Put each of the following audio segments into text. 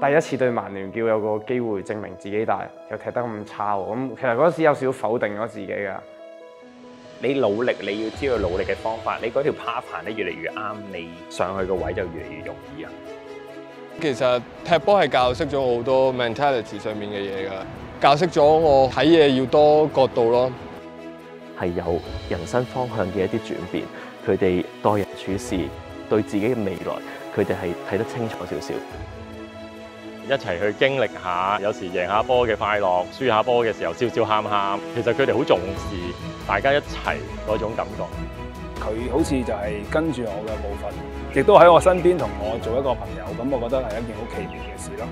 第一次對曼聯叫有個機會證明自己，但係又踢得咁差喎。咁其實嗰時有少少否定咗自己㗎。你努力，你要知道努力嘅方法，你嗰條 path 行得越嚟越啱，你上去個位就越嚟越容易啊！其實踢波係教識咗我好多 mentality 上面嘅嘢㗎，教識咗我睇嘢要多角度咯。係有人生方向嘅一啲轉變，佢哋待人處事對自己嘅未來，佢哋係睇得清楚少少。一齊去經歷下，有時贏下波嘅快樂，輸下波嘅時候笑笑喊喊。其實佢哋好重視大家一齊嗰種感覺。佢好似就係跟住我嘅步伐，亦都喺我身邊同我做一個朋友。咁我覺得係一件好奇妙嘅事咯。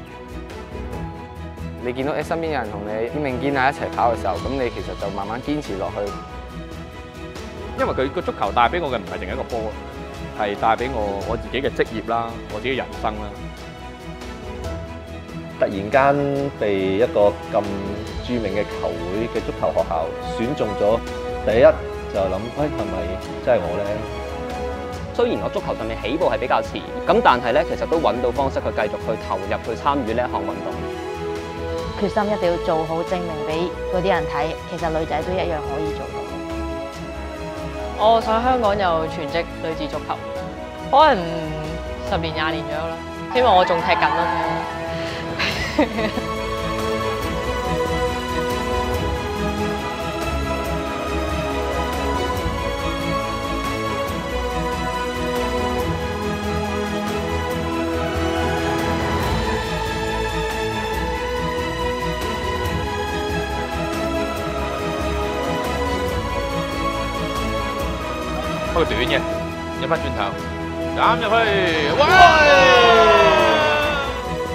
你見到你身邊有人同你肩並肩啊一齊跑嘅時候，咁你其實就慢慢堅持落去。因為佢個足球帶俾我嘅唔係淨係一個波，係帶俾我我自己嘅職業啦，我自己人生啦。突然間被一個咁著名嘅球會嘅足球學校選中咗，第一就諗，喂係咪真係我咧？雖然我足球上面起步係比較遲，咁但係咧其實都揾到方式去繼續去投入去參與呢一項運動。決心一定要做好，證明俾嗰啲人睇，其實女仔都一樣可以做到。我想香港有全職女子足球，可能十年廿年左右啦，希望我仲踢緊咯。開個短嘅，一翻轉頭，斬入去，喂！